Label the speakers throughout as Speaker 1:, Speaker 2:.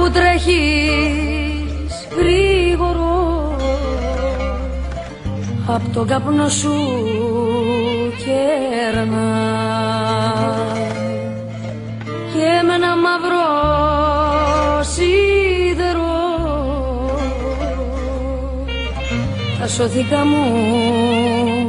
Speaker 1: που τρέχεις γρήγορο από τον καπνό σου κέρνα και με ένα μαύρο σίδερο τα σωθήκα μου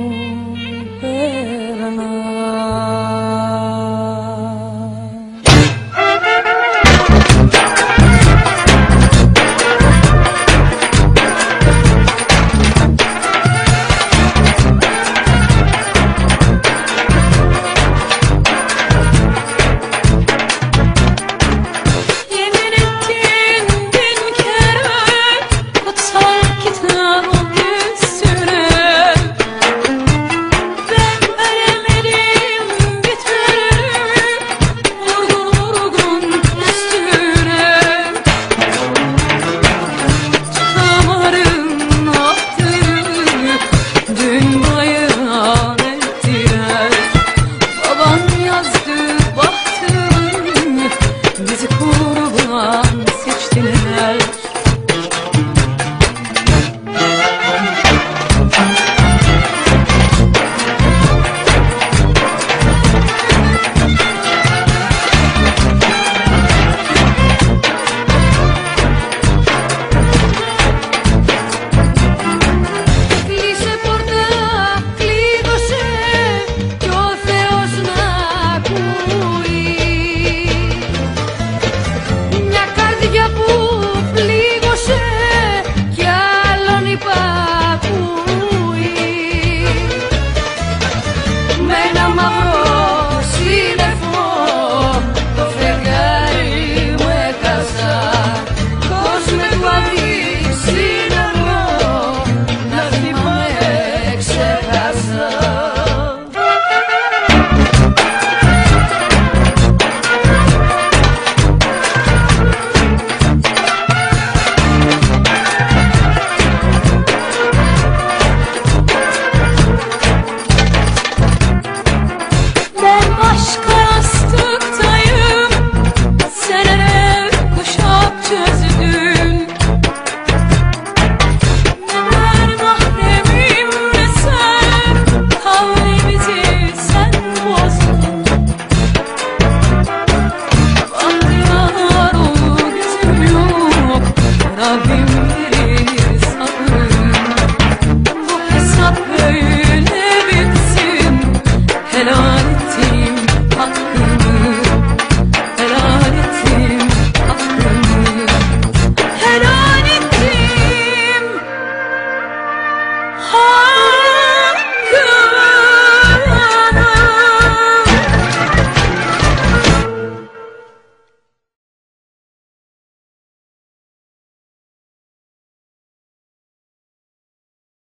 Speaker 1: kurban seçtiler